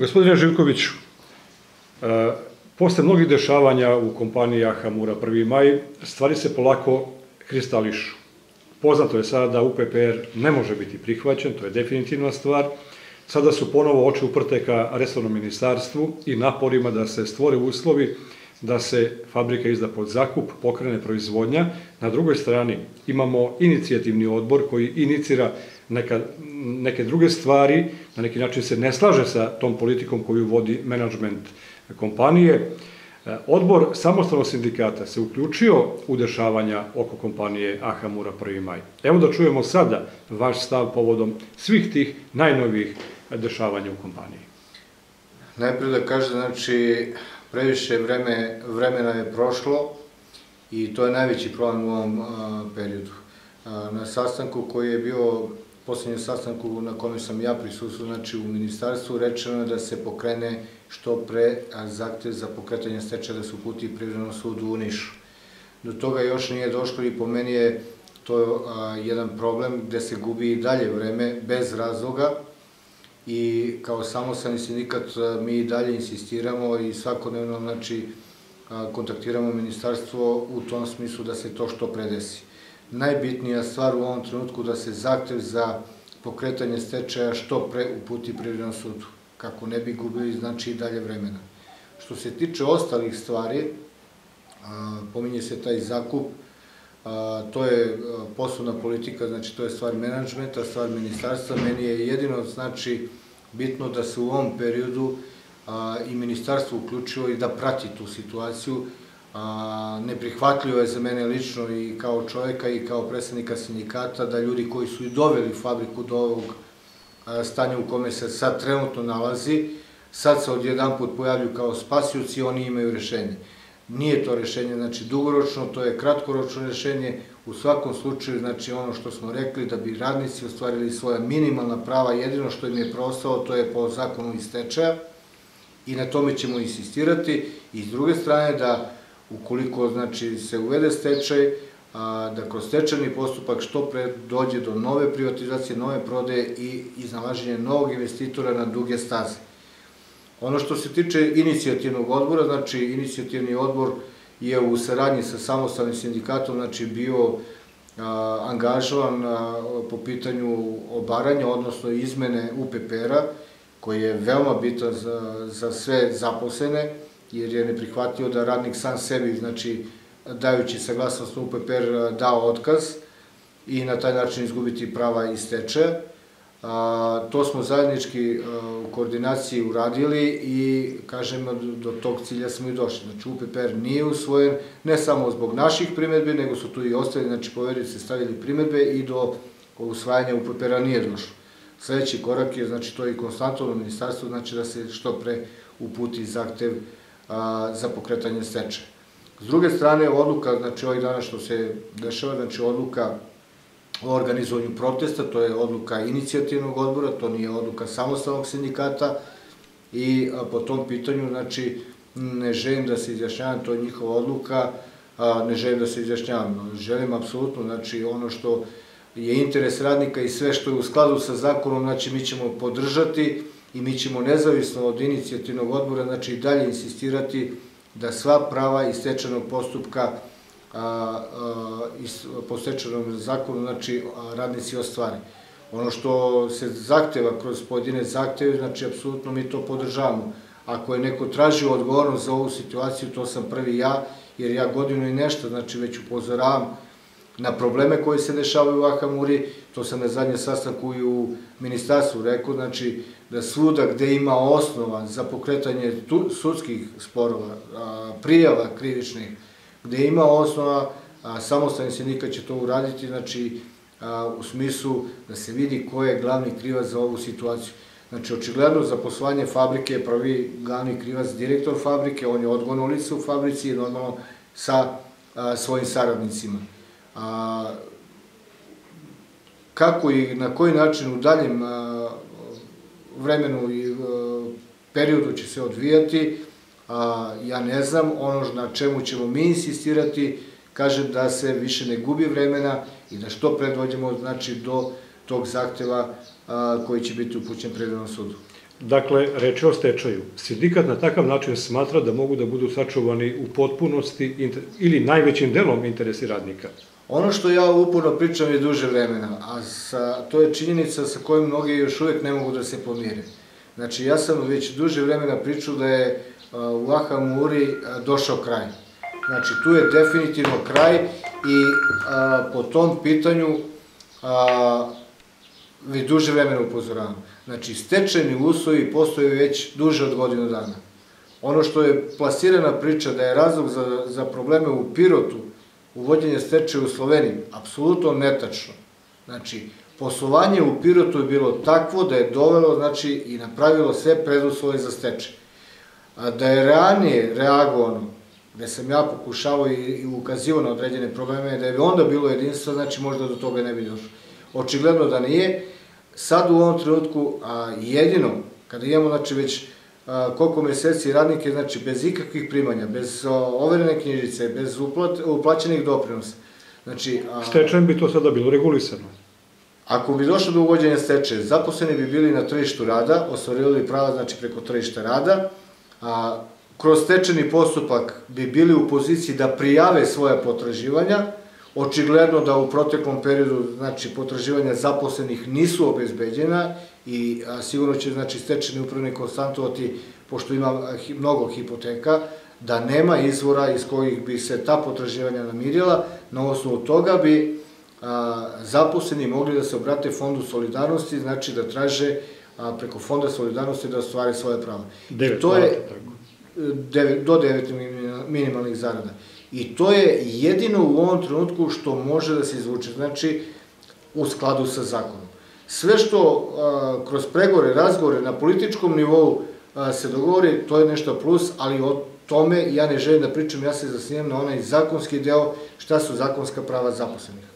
Gospodine Živkoviću, e, posle mnogih dešavanja u kompaniji Ahamura 1. maj, stvari se polako kristališu. Poznato je sada da UPPR ne može biti prihvaćen, to je definitivna stvar. Sada su ponovo oči uprte ka resornom ministarstvu i naporima da se stvore uslovi da se fabrika izda pod zakup, pokrene proizvodnja. Na drugoj strani imamo inicijativni odbor koji inicira neka, neke druge stvari, na neki način se ne slaže sa tom politikom koju vodi menadžment kompanije. Odbor samostalnog sindikata se uključio u dešavanja oko kompanije Ahamura 1. maj. Evo da čujemo sada vaš stav povodom svih tih najnovijih dešavanja u kompaniji. Najprej da kažem, znači, previše vreme, vremena je prošlo i to je najveći problem u ovom a, periodu. A, na sastanku koji je bio, poslednjem sastanku na kome sam ja prisustuo, znači u ministarstvu, rečeno je da se pokrene što pre zahtev za pokretanje stečaja da se uputi privrednom sudu u Nišu. Do toga još nije došlo i po meni je to jedan problem gde se gubi i dalje vreme bez razloga, i kao samostalni sindikat mi i dalje insistiramo i svakodnevno znači, kontaktiramo ministarstvo u tom smislu da se to što predesi. Najbitnija stvar u ovom trenutku da se zahtev za pokretanje stečaja što pre uputi Privrednom sudu, kako ne bi gubili znači i dalje vremena. Što se tiče ostalih stvari, pominje se taj zakup, to je poslovna politika, znači to je stvar menadžmenta, stvar ministarstva, meni je jedino znači bitno da se u ovom periodu i ministarstvo uključilo i da prati tu situaciju. Neprihvatljivo je za mene lično i kao čoveka i kao predsednika sindikata da ljudi koji su i doveli fabriku do ovog stanja u kome se sad trenutno nalazi, sad se odjedan put pojavljuju kao spasioci i oni imaju rešenje. Nije to rešenje, znači dugoročno, to je kratkoročno rešenje, u svakom slučaju, znači ono što smo rekli, da bi radnici ostvarili svoja minimalna prava, jedino što im je prostao, to je po zakonu iz stečaja i na tome ćemo insistirati i s druge strane da ukoliko znači, se uvede stečaj, da kroz stečajni postupak što pre dođe do nove privatizacije, nove prodeje i iznalaženje novog investitora na duge staze. Ono što se tiče inicijativnog odbora, znači inicijativni odbor je u saradnji sa samostalnim sindikatom znači bio angažovan po pitanju obaranja, odnosno izmene UPPR-a, koji je veoma bitan za, za sve zaposlene, jer je neprihvatio da radnik sam sebi, znači dajući saglasnost UPPR, dao otkaz i na taj način izgubiti prava iz stečaja. A, to smo zajednički u koordinaciji uradili i, kažem, do tog cilja smo i došli. Znači, UPPR nije usvojen, ne samo zbog naših primetbi, nego su tu i ostali, znači, poverice stavili primetbe i do usvajanja UPPR-a nije došlo. Sledeći korak je, znači, to je i konstantno ministarstvo, znači da se što pre uputi zahtev a, za pokretanje stečaja. S druge strane, odluka, znači, ovih dana što se dešava, znači, odluka o organizovanju protesta, to je odluka inicijativnog odbora, to nije odluka samostalnog sindikata i po tom pitanju, znači, ne želim da se izjašnjavam, to je njihova odluka, ne želim da se izjašnjavam. Želim apsolutno, znači, ono što je interes radnika i sve što je u skladu sa zakonom, znači, mi ćemo podržati i mi ćemo nezavisno od inicijativnog odbora, znači, i dalje insistirati da sva prava iz stečanog postupka po stečanom zakonu, znači radnici ostvari. Ono što se zahteva kroz pojedine zahteve, znači apsolutno mi to podržavamo. Ako je neko tražio odgovornost za ovu situaciju, to sam prvi ja, jer ja godinu i nešto, znači već upozoravam na probleme koje se dešavaju u Ahamuri, to sam na zadnje sastanku i u ministarstvu rekao, znači da svuda gde ima osnova za pokretanje sudskih sporova, prijava krivičnih, gde ima osnova, samostalni sindikat će to uraditi, znači u smislu da se vidi ko je glavni krivac za ovu situaciju. Znači, očigledno za poslovanje fabrike je pravi glavni krivac direktor fabrike, on je odgovorno lice u fabrici i normalno sa svojim saradnicima. Kako i na koji način u daljem vremenu i periodu će se odvijati, a, ja ne znam, ono na čemu ćemo mi insistirati, kažem da se više ne gubi vremena i da što predvođemo znači, do tog zahteva koji će biti upućen predavnom sudu. Dakle, reč je o stečaju. Sindikat na takav način smatra da mogu da budu sačuvani u potpunosti ili najvećim delom interesi radnika. Ono što ja uporno pričam je duže vremena, a sa, to je činjenica sa kojom mnogi još uvek ne mogu da se pomire. Znači, ja sam već duže vremena pričao da je u Ahamuri došao kraj. Znači, tu je definitivno kraj i po tom pitanju a, već duže vremena upozoravam. Znači, stečajni uslovi postoje već duže od godinu dana. Ono što je plasirana priča da je razlog za, za probleme u Pirotu, uvođenje stečaja u Sloveniji, apsolutno netačno. Znači, poslovanje u Pirotu je bilo takvo da je dovelo, znači, i napravilo sve preduslove za stečaj. Da je ranije reagovano, gde sam ja pokušavao i, i ukazivao na određene probleme, da je onda bilo jedinstvo, znači možda do toga ne bi došlo. Očigledno da nije, sad u ovom trenutku a, jedino, kada imamo znači već a, koliko meseci radnike, znači bez ikakvih primanja, bez a, overene knjižice, bez uplat, uplaćenih doprinosa, znači... A, Stečajem bi to sada bilo regulisano. Ako bi došlo do uvođenja stečaja, zaposleni bi bili na tržištu rada, ostvarili prava znači preko tržišta rada, a, kroz stečeni postupak bi bili u poziciji da prijave svoja potraživanja, Očigledno da u proteklom periodu znači potraživanja zaposlenih nisu obezbeđena i a, sigurno će znači stečeni upravnik konstantovati pošto ima mnogo hipoteka da nema izvora iz kojih bi se ta potraživanja namirila, na osnovu toga bi a, zaposleni mogli da se obrate fondu solidarnosti, znači da traže a, preko fonda solidarnosti da ostvare svoje prava. Devet, to je devet, do 9 minimalnih zarada. I to je jedino u ovom trenutku što može da se izvuče, znači u skladu sa zakonom. Sve što kroz pregovore, razgovore na političkom nivou se dogovori, to je nešto plus, ali o tome ja ne želim da pričam, ja se zasnijem na onaj zakonski deo šta su zakonska prava zaposlenih.